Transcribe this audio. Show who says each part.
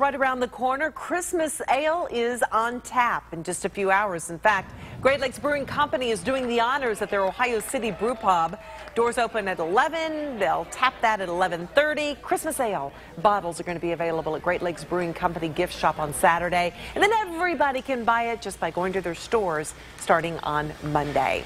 Speaker 1: Right around the corner, Christmas Ale is on tap in just a few hours. In fact, Great Lakes Brewing Company is doing the honors at their Ohio City Brew Pub. Doors open at 11. They'll tap that at 11:30. Christmas Ale bottles are going to be available at Great Lakes Brewing Company gift shop on Saturday, and then everybody can buy it just by going to their stores starting on Monday.